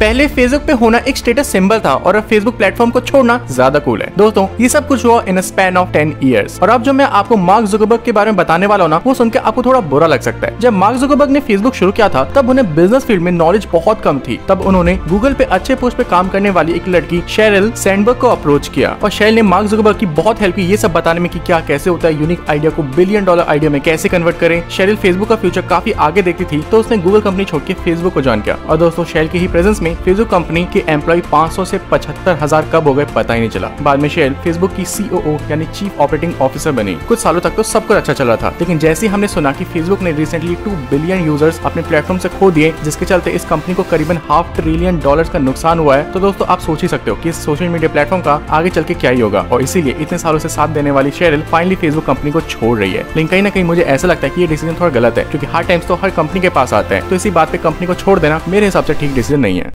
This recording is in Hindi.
पहले फेसबुक पे होना एक स्टेटस सिंबल था और अब फेसबुक प्लेटफॉर्म को छोड़ना ज़्यादा कूल है। दोस्तों, ये सब कुछ हुआ in span of ten years और अब जो मैं आपको मार्क जुगरबर्ग के बारे में बताने वाला हूँ ना, वो सुनकर आपको थोड़ा बुरा लग सकता है। जब मार्क जुगरबर्ग ने फेसबुक शुरू किया था, तब उन्हें बिज़नेस फ़ील्ड में नॉलेज बहुत कम थी। तब उन्होंने गूगल पे अच्छे पोस्ट पे काम करने वाली एक लड़की शेरल सैंडबर्ग को अप्रोच किया। और शेरल ने मार्क जुगरबर्ग की बहुत हेल्प की, ये सब बताने में की क्या कैसे होता है यूनिक आइडिया को बिलियन डॉलर आइडिया में कैसे कन्वर्ट करें। शेरल फेसबुक का फ्यूचर काफ़ी आगे देखती थी तो उसने गूगल कंपनी छोड़ के फेसबुक को ज्वाइन किया। और दोस्तों शेल के ही प्रेजेंस में फेसबुक कंपनी के एम्प्लॉय 500 से पचहत्तर हज़ार कब हो गए पता ही नहीं चला। बाद में शेल फेसबुक की सीओओ यानी चीफ ऑपरेटिंग ऑफिसर बनी। कुछ सालों तक तो सब कुछ अच्छा चल रहा था, लेकिन जैसे हमने सुना की फेसबुक ने रिसेंटली टू बिलियन यूज़र्स अपने प्लेटफॉर्म ऐसी खो दिए, जिसके चलते इस कंपनी को करीबन हाफ़ ट्रिलियन डॉलर का नुकसान हुआ है तो दोस्तों आप सोच ही सकते हो कि सोशल मीडिया प्लेटफॉर्म का आगे चल के क्या ही होगा। और इसीलिए इतने सालों से साथ देने वाली शेरल फाइनली फेसबुक कंपनी को छोड़ रही है। लेकिन कहीं ना कहीं मुझे ऐसा लगता है कि ये डिसीज़न थोड़ा गलत है, क्योंकि हर टाइम्स तो हर कंपनी के पास आते हैं। तो इसी बात पे कंपनी को छोड़ देना मेरे हिसाब से ठीक डिसीज़न नहीं है।